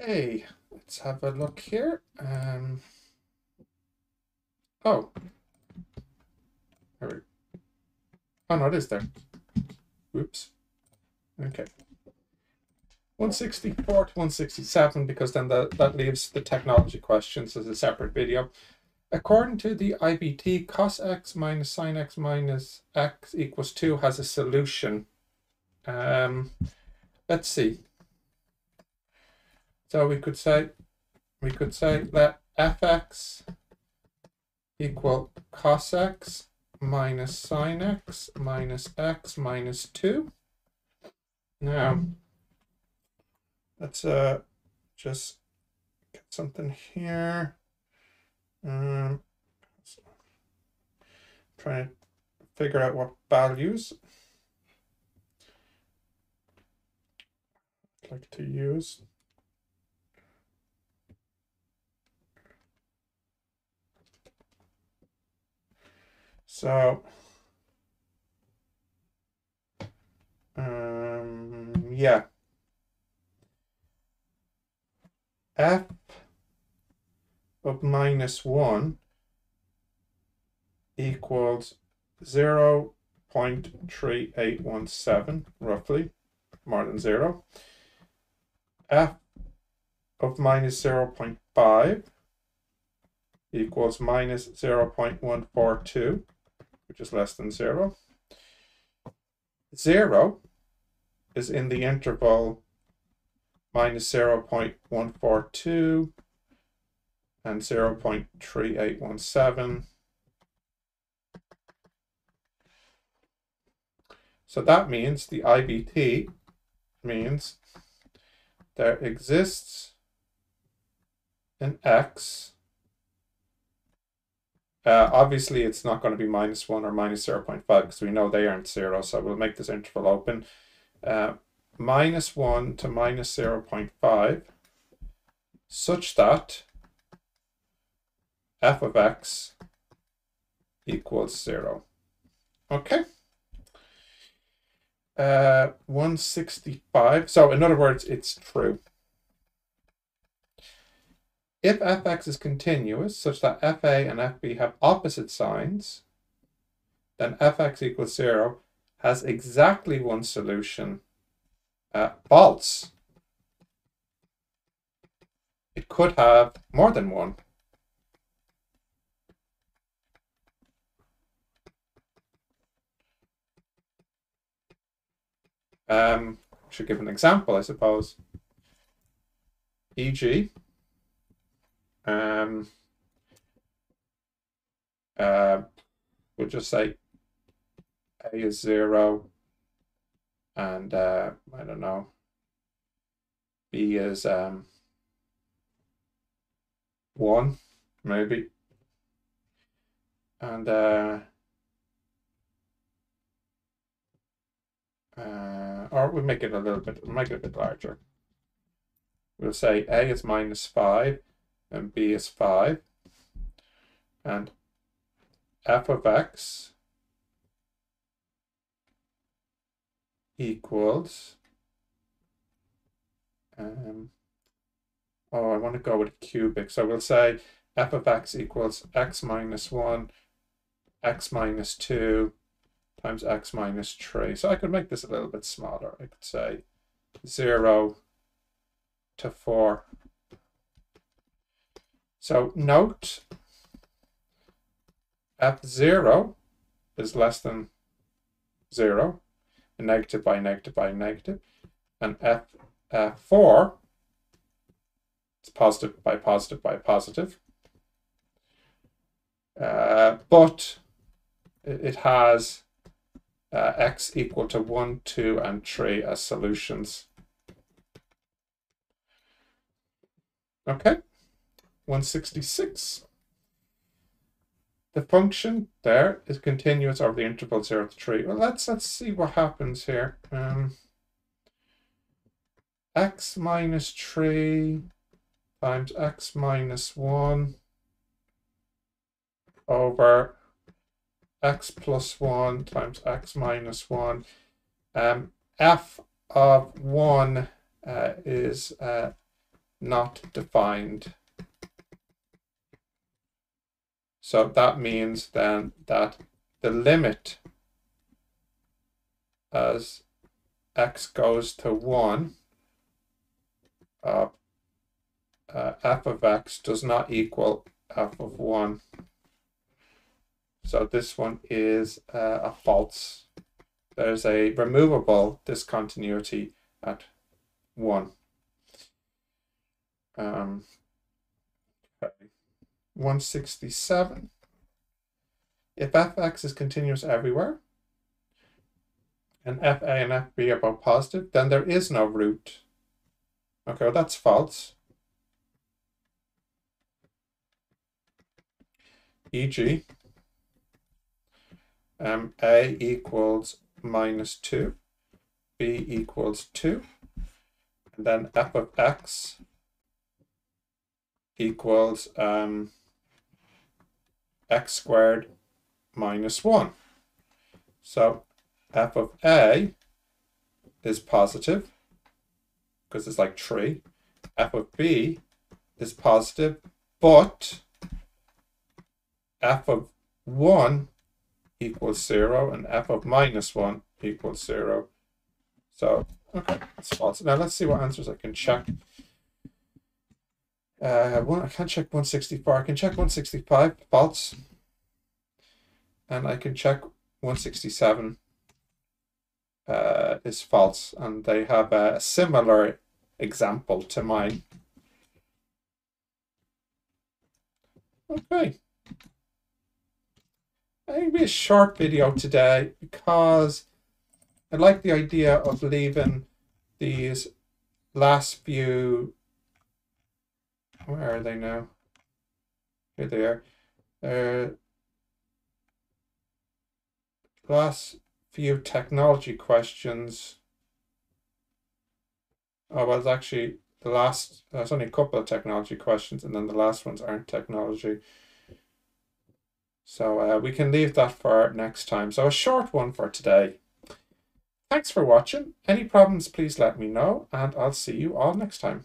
Okay, let's have a look here. Um, oh, there we, oh no, it is there. Whoops. Okay. 164 to 167 because then that, that leaves the technology questions as a separate video. According to the IVT, cos x minus sine x minus x equals 2 has a solution. Um, let's see. So we could say, we could say let fx equal cos x minus sine x minus x minus 2. Now, let's uh, just get something here. Um, trying to figure out what values I'd like to use. So, um, yeah. f of minus 1 equals 0 0.3817, roughly, more than 0. f of minus 0 0.5 equals minus 0 0.142, which is less than 0. 0 is in the interval minus 0 0.142 and 0 0.3817. So that means the IVT means there exists an x. Uh, obviously, it's not going to be minus 1 or minus 0 0.5 because we know they aren't 0. So we'll make this interval open. Uh, minus 1 to minus 0 0.5 such that f of x equals 0. Okay. Uh, 165. So in other words, it's true. If fx is continuous, such that fa and fb have opposite signs, then fx equals 0 has exactly one solution uh, false. It could have more than one. Um, should give an example, I suppose. E.g., um, uh, we'll just say A is zero, and uh, I don't know, B is um, one, maybe, and uh, uh, or we'll make it a little bit, make it a bit larger. We'll say A is minus five, and B is five, and f of x equals, um, oh, I want to go with cubic. So we'll say f of x equals x minus 1, x minus 2 times x minus 3. So I could make this a little bit smaller. I could say 0 to 4. So note f0 is less than 0 negative by negative by negative, and f uh, 4 is positive by positive by positive. Uh, but it has uh, x equal to 1, 2, and 3 as solutions. Okay, 166. The function there is continuous over the interval 0 to 3. Well, let's, let's see what happens here. Um, x minus 3 times x minus 1 over x plus 1 times x minus 1. Um, f of 1 uh, is uh, not defined. So that means then that the limit as x goes to 1 of uh, f of x does not equal f of 1. So this one is uh, a false. There's a removable discontinuity at 1. Um. 167. If fx is continuous everywhere, and fa and fb are both positive, then there is no root. Okay, well that's false. E.g., um, a equals minus 2, b equals 2, and then f of x equals um, x squared minus 1. So f of a is positive because it's like 3. f of b is positive, but f of 1 equals 0 and f of minus 1 equals 0. So, okay, that's false. Now let's see what answers I can check. Uh, one, I can't check 164. I can check 165, false. And I can check 167 uh, is false. And they have a similar example to mine. Okay. It'll be a short video today because I like the idea of leaving these last few where are they now? Here they are. Uh, last few technology questions. Oh, well, it's actually the last, there's only a couple of technology questions, and then the last ones aren't technology. So uh, we can leave that for next time. So a short one for today. Thanks for watching. Any problems, please let me know, and I'll see you all next time.